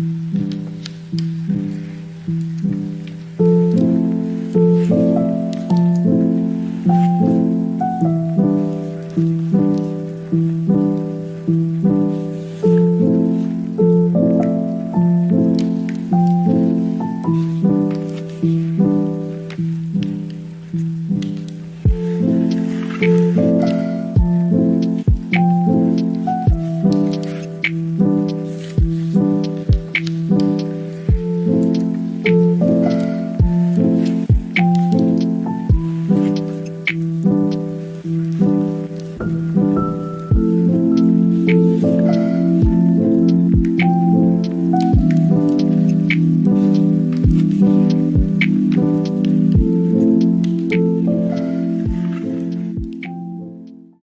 Yes. you